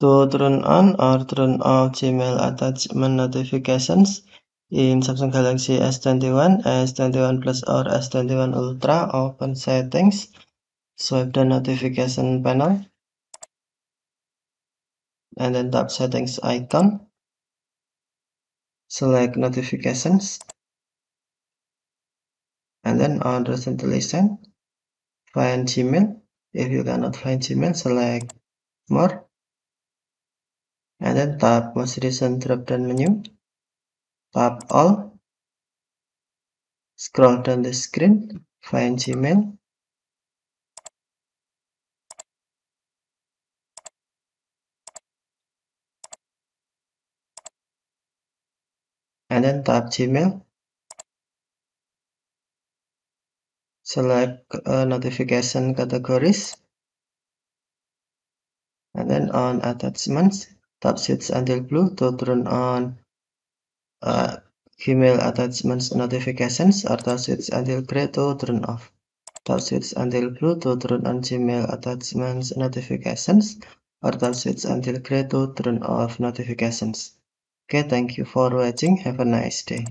To turn on or turn off Gmail attachment notifications in Samsung Galaxy S21, S21 Plus or S21 Ultra, open settings, swipe the notification panel, and then tap settings icon, select notifications, and then on recently sent, find Gmail. If you cannot find Gmail, select more and then tap most recent drop down menu tap all scroll down the screen find gmail. And then tap gmail. Select uh, notification categories. And then on attachments Switch until blue to turn on uh, attachments notifications or switch until gray to turn off. Switch until blue to turn on Gmail attachments notifications or switch until gray to turn off notifications. Okay, thank you for watching. Have a nice day.